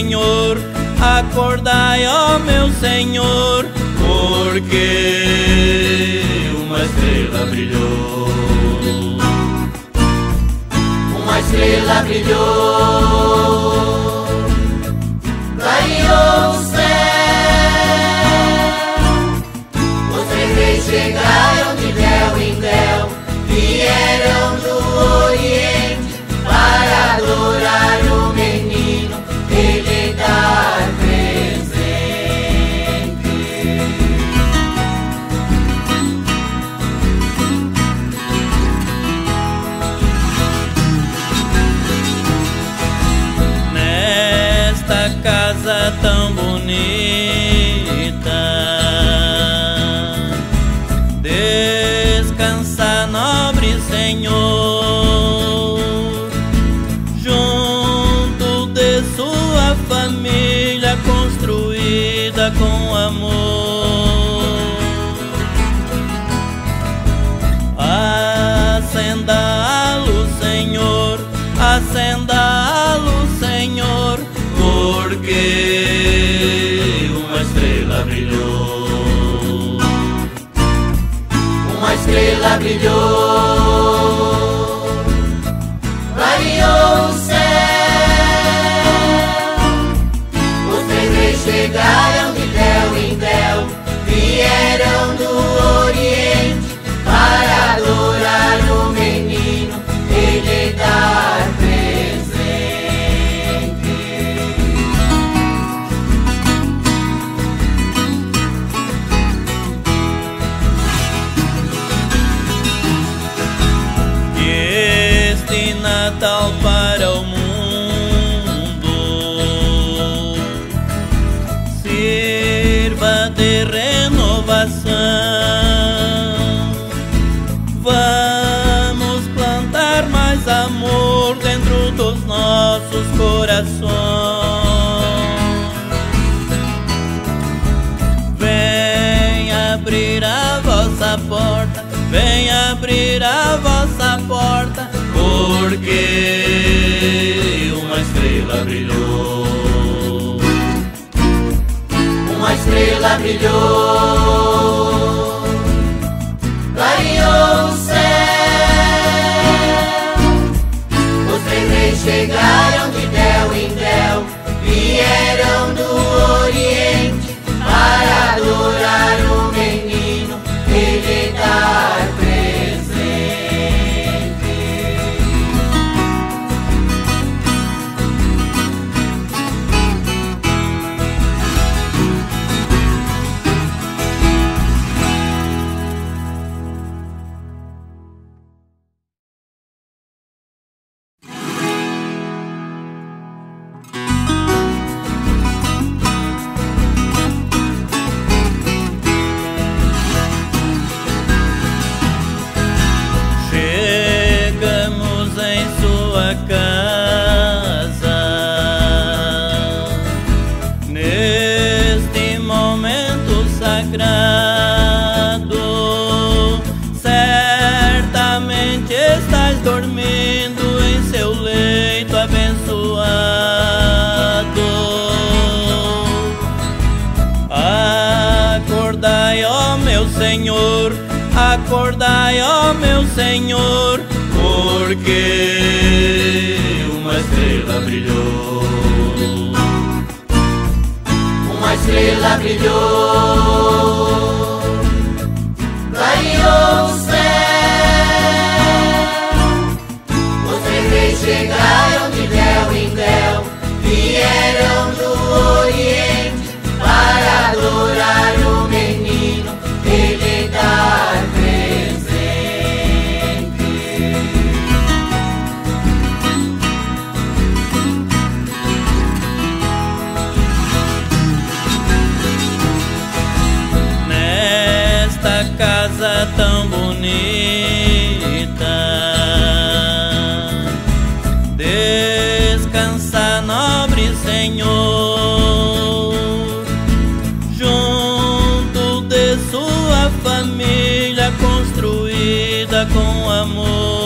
Senhor, acordai, ó meu Senhor, porque uma estrela brilhou. Uma estrela brilhou, casa tão bonita. Descansa, nobre Senhor, junto de sua família construída com amor. Acenda a luz, Senhor, acenda estrela brilhou. Uma estrela brilhou, de renovação. Vamos plantar mais amor dentro dos nossos corações. Vem abrir a vossa porta, vem abrir a vossa porta, porque uma estrela brilhou. Estrela brilhou, clareou o céu. Os três reis chegaram de Del em Del, vieram casa neste momento sagrado. Certamente estás dormindo em seu leito abençoado. Acordai, ó meu Senhor, acordai, ó meu Senhor, porque uma estrela brilhou. Uma estrela brilhou, clareou Senhor. Junto de sua família construída com amor.